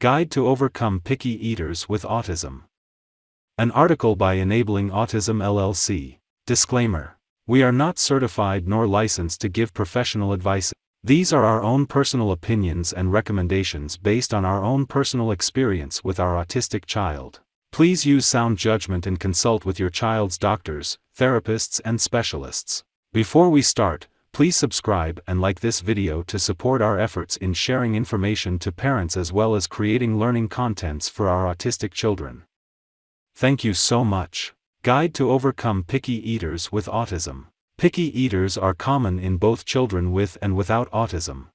Guide to Overcome Picky Eaters with Autism. An article by Enabling Autism LLC. Disclaimer We are not certified nor licensed to give professional advice. These are our own personal opinions and recommendations based on our own personal experience with our autistic child. Please use sound judgment and consult with your child's doctors, therapists, and specialists. Before we start, please subscribe and like this video to support our efforts in sharing information to parents as well as creating learning contents for our autistic children. Thank you so much. Guide to Overcome Picky Eaters with Autism. Picky eaters are common in both children with and without autism.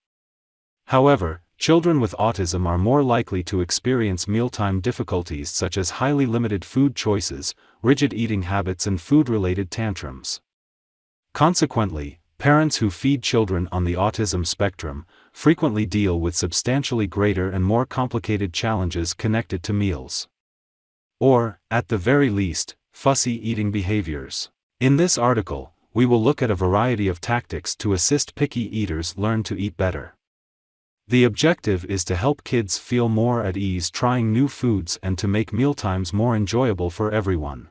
However, children with autism are more likely to experience mealtime difficulties such as highly limited food choices, rigid eating habits, and food related tantrums. Consequently, parents who feed children on the autism spectrum frequently deal with substantially greater and more complicated challenges connected to meals. Or, at the very least, fussy eating behaviors. In this article, we will look at a variety of tactics to assist picky eaters learn to eat better. The objective is to help kids feel more at ease trying new foods and to make mealtimes more enjoyable for everyone.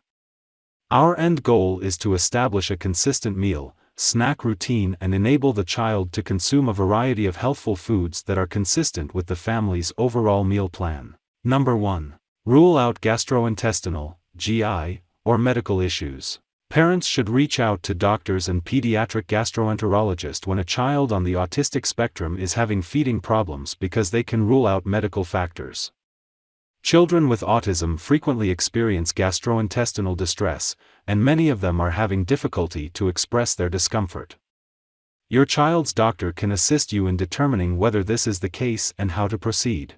Our end goal is to establish a consistent meal, snack routine and enable the child to consume a variety of healthful foods that are consistent with the family's overall meal plan. Number 1. Rule out gastrointestinal, GI, or medical issues. Parents should reach out to doctors and pediatric gastroenterologists when a child on the autistic spectrum is having feeding problems because they can rule out medical factors. Children with autism frequently experience gastrointestinal distress, and many of them are having difficulty to express their discomfort. Your child's doctor can assist you in determining whether this is the case and how to proceed.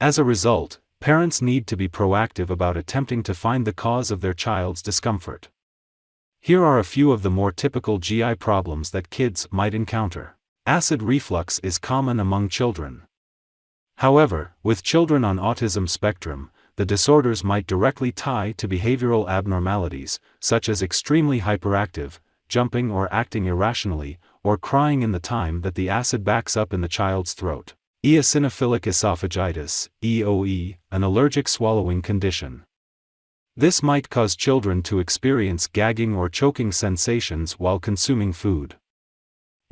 As a result, parents need to be proactive about attempting to find the cause of their child's discomfort. Here are a few of the more typical GI problems that kids might encounter. Acid reflux is common among children. However, with children on autism spectrum, the disorders might directly tie to behavioral abnormalities, such as extremely hyperactive, jumping or acting irrationally, or crying in the time that the acid backs up in the child's throat. Eosinophilic esophagitis, EOE, an allergic swallowing condition. This might cause children to experience gagging or choking sensations while consuming food.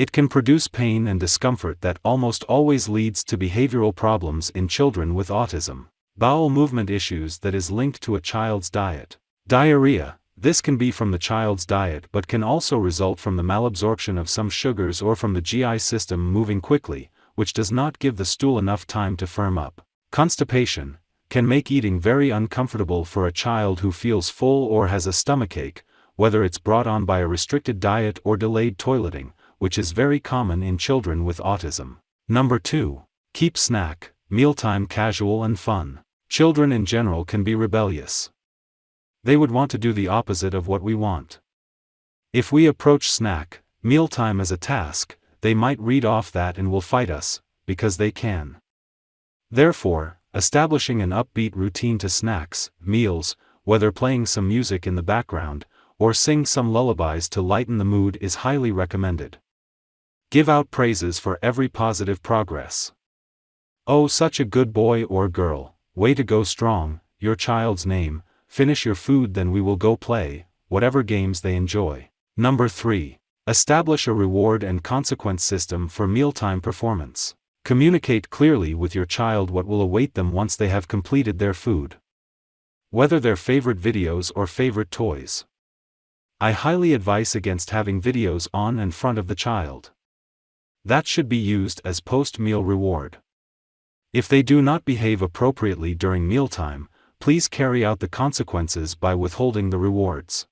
It can produce pain and discomfort that almost always leads to behavioral problems in children with autism. Bowel movement issues that is linked to a child's diet. Diarrhea. This can be from the child's diet but can also result from the malabsorption of some sugars or from the GI system moving quickly, which does not give the stool enough time to firm up. Constipation can make eating very uncomfortable for a child who feels full or has a stomachache, whether it's brought on by a restricted diet or delayed toileting, which is very common in children with autism. Number 2. Keep snack, mealtime casual and fun. Children in general can be rebellious. They would want to do the opposite of what we want. If we approach snack, mealtime as a task, they might read off that and will fight us, because they can. Therefore, Establishing an upbeat routine to snacks, meals, whether playing some music in the background, or sing some lullabies to lighten the mood is highly recommended. Give out praises for every positive progress. Oh, such a good boy or girl, way to go strong, your child's name, finish your food then we will go play, whatever games they enjoy. Number 3. Establish a reward and consequence system for mealtime performance. Communicate clearly with your child what will await them once they have completed their food. Whether their favorite videos or favorite toys. I highly advise against having videos on and front of the child. That should be used as post-meal reward. If they do not behave appropriately during mealtime, please carry out the consequences by withholding the rewards.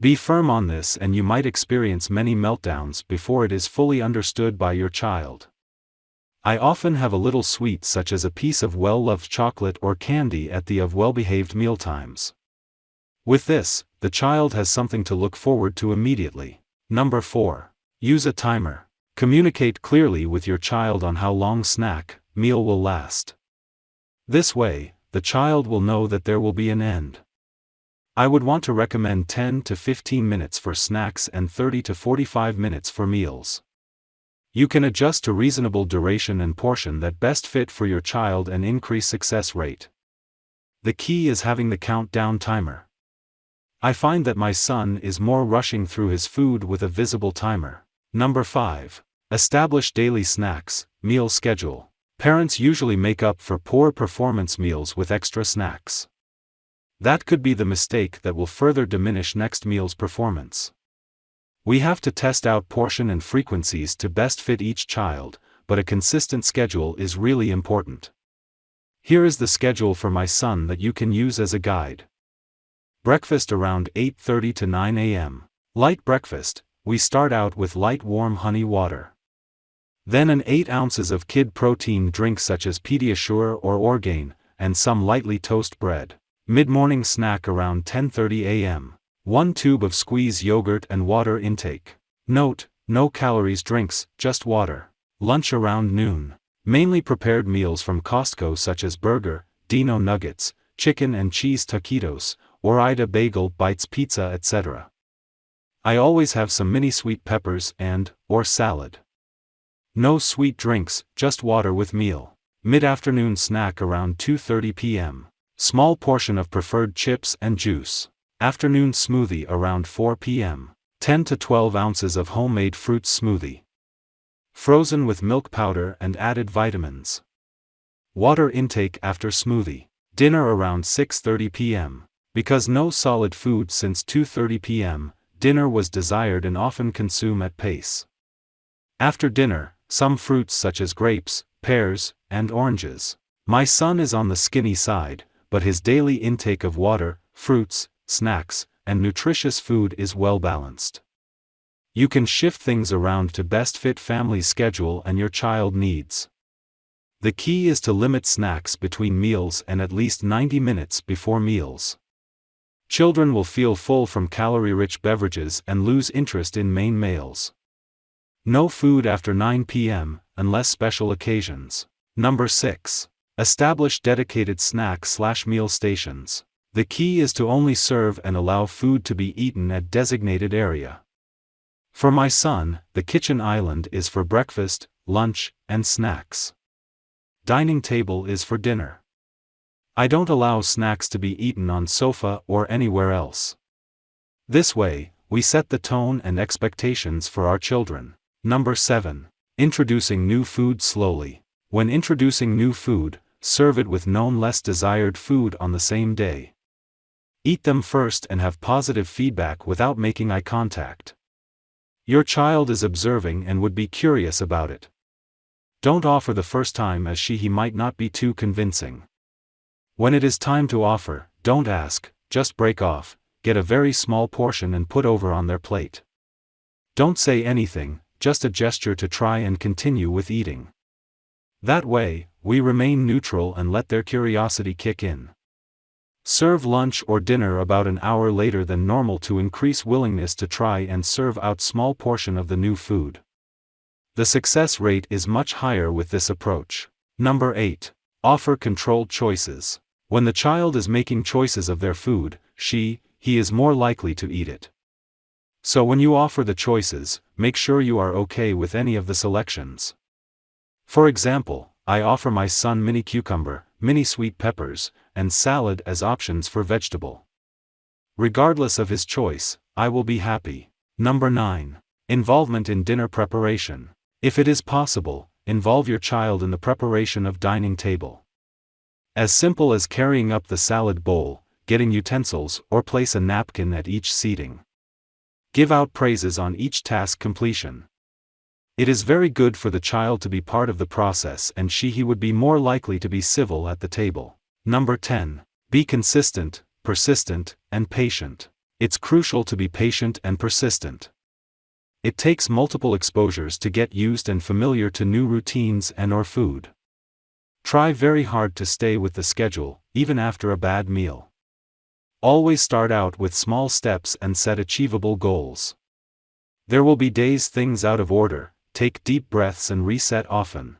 Be firm on this and you might experience many meltdowns before it is fully understood by your child. I often have a little sweet such as a piece of well-loved chocolate or candy at the of well-behaved mealtimes. With this, the child has something to look forward to immediately. Number 4. Use a timer. Communicate clearly with your child on how long snack, meal will last. This way, the child will know that there will be an end. I would want to recommend 10 to 15 minutes for snacks and 30 to 45 minutes for meals. You can adjust to reasonable duration and portion that best fit for your child and increase success rate. The key is having the countdown timer. I find that my son is more rushing through his food with a visible timer. Number 5. Establish daily snacks, meal schedule. Parents usually make up for poor performance meals with extra snacks. That could be the mistake that will further diminish next meal's performance. We have to test out portion and frequencies to best fit each child, but a consistent schedule is really important. Here is the schedule for my son that you can use as a guide. Breakfast around 8:30 to 9 a.m. Light breakfast. We start out with light warm honey water. Then an 8 ounces of kid protein drink such as Pediasure or Orgain, and some lightly toast bread. Mid-morning snack around 10:30 a.m. 1 tube of squeeze yogurt and water intake. Note, no calories drinks, just water. Lunch around noon. Mainly prepared meals from Costco such as burger, Dino nuggets, chicken and cheese taquitos, Ore-Ida bagel bites pizza etc. I always have some mini sweet peppers and, or salad. No sweet drinks, just water with meal. Mid-afternoon snack around 2.30 p.m. Small portion of preferred chips and juice. Afternoon smoothie around 4 p.m. 10 to 12 ounces of homemade fruit smoothie. Frozen with milk powder and added vitamins. Water intake after smoothie. Dinner around 6.30 p.m. Because no solid food since 2.30 p.m., dinner was desired and often consumed at pace. After dinner, some fruits such as grapes, pears, and oranges. My son is on the skinny side, but his daily intake of water, fruits, snacks, and nutritious food is well balanced. You can shift things around to best fit family schedule and your child needs. The key is to limit snacks between meals and at least 90 minutes before meals. Children will feel full from calorie-rich beverages and lose interest in main meals. No food after 9 p.m., unless special occasions. Number 6. Establish dedicated snack-slash-meal stations. The key is to only serve and allow food to be eaten at designated area. For my son, the kitchen island is for breakfast, lunch, and snacks. Dining table is for dinner. I don't allow snacks to be eaten on sofa or anywhere else. This way, we set the tone and expectations for our children. Number 7. Introducing new food slowly. When introducing new food, serve it with known less desired food on the same day. Eat them first and have positive feedback without making eye contact. Your child is observing and would be curious about it. Don't offer the first time as she he might not be too convincing. When it is time to offer, don't ask, just break off, get a very small portion and put over on their plate. Don't say anything, just a gesture to try and continue with eating. That way, we remain neutral and let their curiosity kick in. Serve lunch or dinner about an hour later than normal to increase willingness to try and serve out small portion of the new food. The success rate is much higher with this approach. Number 8. Offer controlled choices. When the child is making choices of their food, she, he is more likely to eat it. So when you offer the choices, make sure you are okay with any of the selections. For example, I offer my son mini cucumber, mini sweet peppers, and salad as options for vegetable. Regardless of his choice, I will be happy. Number 9. Involvement in dinner preparation. If it is possible, involve your child in the preparation of dining table. As simple as carrying up the salad bowl, getting utensils, or place a napkin at each seating. Give out praises on each task completion. It is very good for the child to be part of the process and she he would be more likely to be civil at the table. Number 10. Be consistent, persistent, and patient. It's crucial to be patient and persistent. It takes multiple exposures to get used and familiar to new routines and or food. Try very hard to stay with the schedule, even after a bad meal. Always start out with small steps and set achievable goals. There will be days things out of order, take deep breaths and reset often.